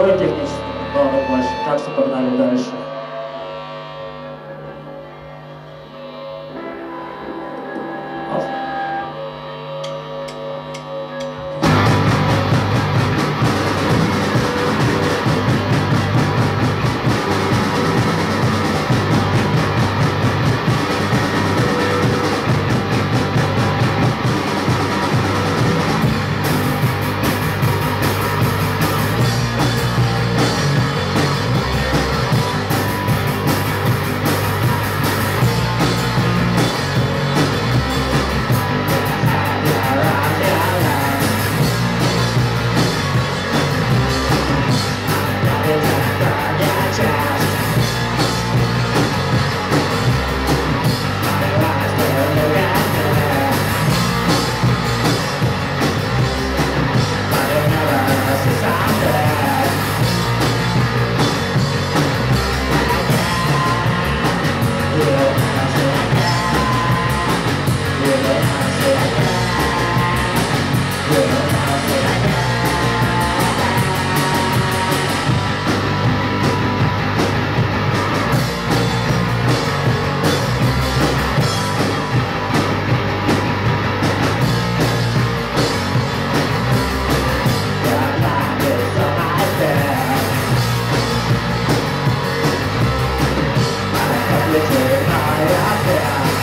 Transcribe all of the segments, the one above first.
второе техническое главное больше. Так что погнали дальше. I got time. little higher there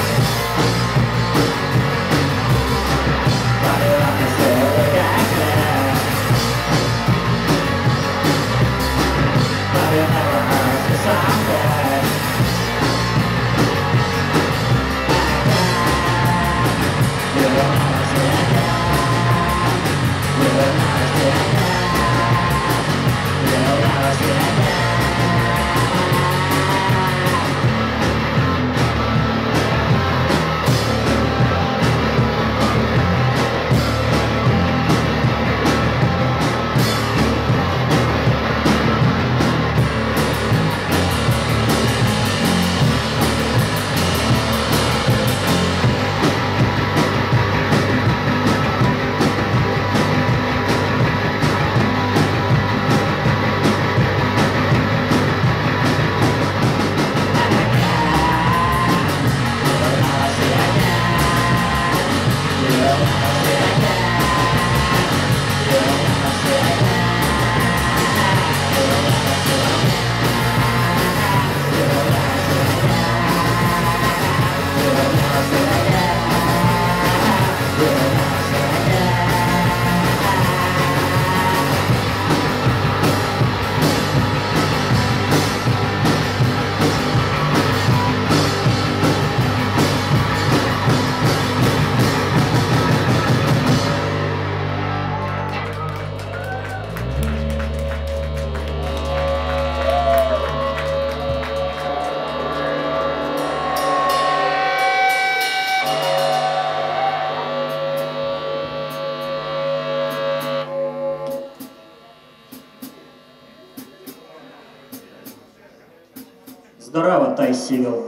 西喽。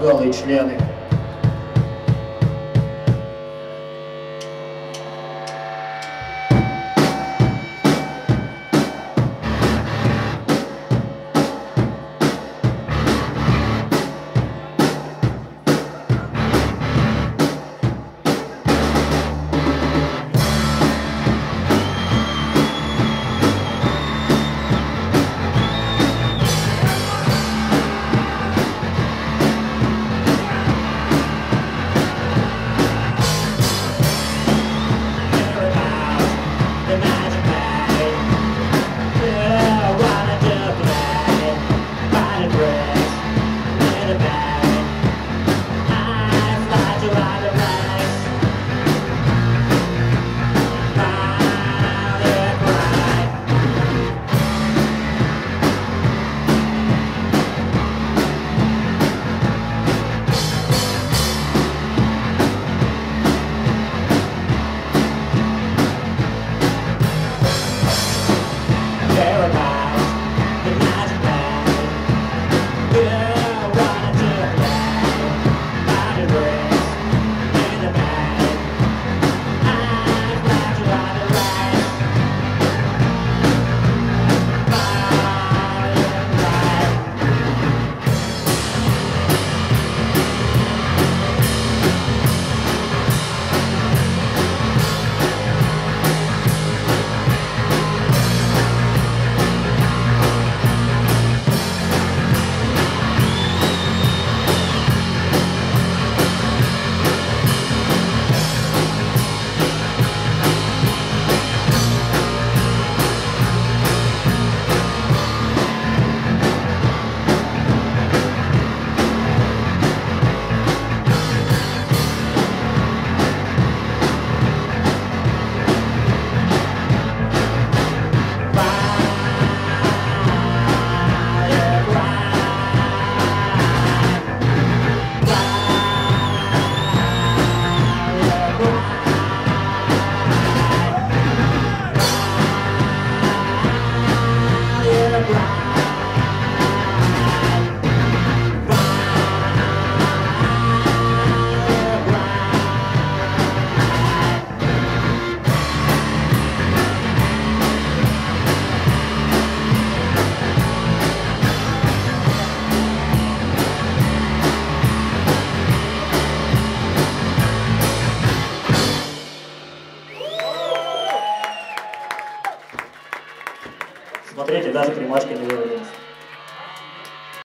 Голые члены.